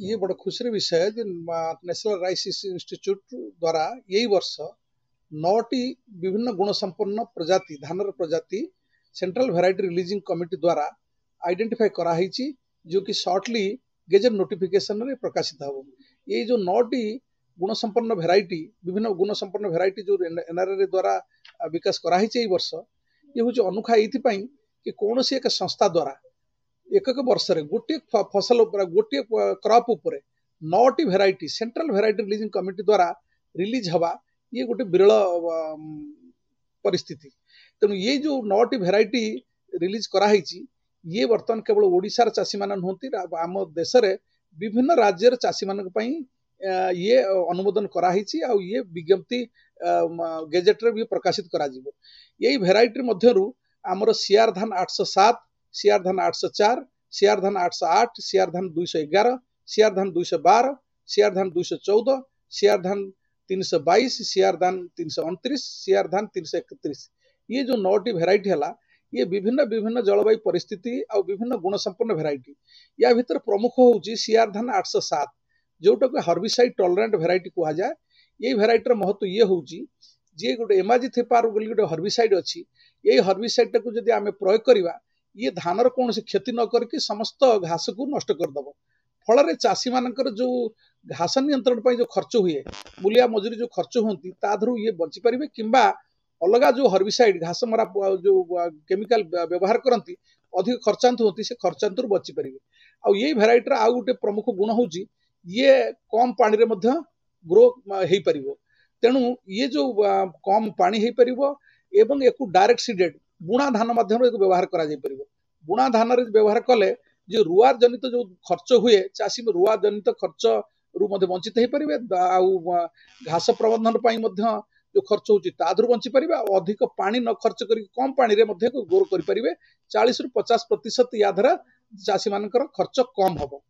ये बड़ खुशर विषय जो नेशनल राइसिस इंस्टीट्यूट द्वारा यही वर्ष नौटी विभिन्न गुणसंपन्न प्रजाति धान प्रजाति सेंट्रल भेरइट रिलीजिंग कमिटी द्वारा आईडेटिफाई कराई जो कि सर्टली गेजेट नोटिफिकेशन रे प्रकाशित हे ये जो नौटी गुण संपन्न भेरइट विभिन्न गुण संपन्न भेर जो एनआरए द्वारा विकास कराई वर्ष ये हूँ अनुखा ये कि कौन सी एक संस्था द्वारा एकक वर्ष गोटे फसल गोटे क्रप उपर नौटी भेर सेट्राल भेर रिलीजिंग कमिटी द्वारा रिलीज हवा ये गोटे विरल पिस्थित तेणु ये जो नौटी भेर रिलीज कराई ये बर्तमान केवल ओडार चाषी मान नुंति आम देश में विभिन्न राज्य चाषी मान ये अनुमोदन कराई आए विज्ञप्ति गेजेट्रे भी प्रकाशित करेर मध्य आमर सीआर धान आठश सात सीआर धन आठ सौ चार सीआर धन आठ सौ आठ सीआर धन दुई सौ ग्यारह सीआर धन दुई सौ बारह सीआर धन दुई सौ चौदह सीआर धन तीन सौ बाईस सीआर धन तीन सौ अणतीस सीआर धन तीन सौ इकतीस ये जो नौटी भेरइट है ये विभिन्न विभिन्न जलवायु परिस्थिति और विभिन्न गुण संपन्न भेरइट या भितर प्रमुख हूँ सीआर धन आठ सौ सात जोटा को हर्बिसाइड टलरेट भेरइट कहुए ये भेरइटर महत्व ये हूँ जी गोटे एमाजी थेपार बोली गोटे हर्बिसाइड अच्छी ये हर्बिसाइड टाक जब आम प्रयोग करवा ये धान कौन क्षति न करके समस्त घास को नष्ट करदेव फल चाषी मान जो घास नियंत्रण जो खर्च हुए मूलिया मजूरी जो खर्च हूँ ताधर ये बची पारे कि अलग जो हर्बिसाइड घास मरा जो केमिकल व्यवहार करती अधिक खर्चांत हमें से खर्चांत बची पारे आई भेर आउ गोटे प्रमुख गुण हूँ ये कम पाने ग्रो हो पार तेणु ये जो कम पा हो पार एवं डायरेक्ट सीडेड ବୁଣା ଧାନ ମାଧ୍ୟମରେ ଏହାକୁ ବ୍ୟବହାର କରାଯାଇପାରିବ ବୁଣା ଧାନରେ ବ୍ୟବହାର କଲେ ଯେ ରୁଆ ଜନିତ ଯେଉଁ ଖର୍ଚ୍ଚ ହୁଏ ଚାଷୀ ରୁଆ ଜନିତ ଖର୍ଚ୍ଚରୁ ମଧ୍ୟ ବଞ୍ଚିତ ହେଇପାରିବେ ଆଉ ଘାସ ପ୍ରବନ୍ଧନ ପାଇଁ ମଧ୍ୟ ଯେଉଁ ଖର୍ଚ୍ଚ ହେଉଛି ତା ଦେହରୁ ବଞ୍ଚିପାରିବେ ଆଉ ଅଧିକ ପାଣି ନ ଖର୍ଚ୍ଚ କରିକି କମ୍ ପାଣିରେ ମଧ୍ୟ ଗୋରୁ କରିପାରିବେ ଚାଳିଶରୁ ପଚାଶ ପ୍ରତିଶତ ୟା ଦ୍ଵାରା ଚାଷୀମାନଙ୍କର ଖର୍ଚ୍ଚ କମ୍ ହବ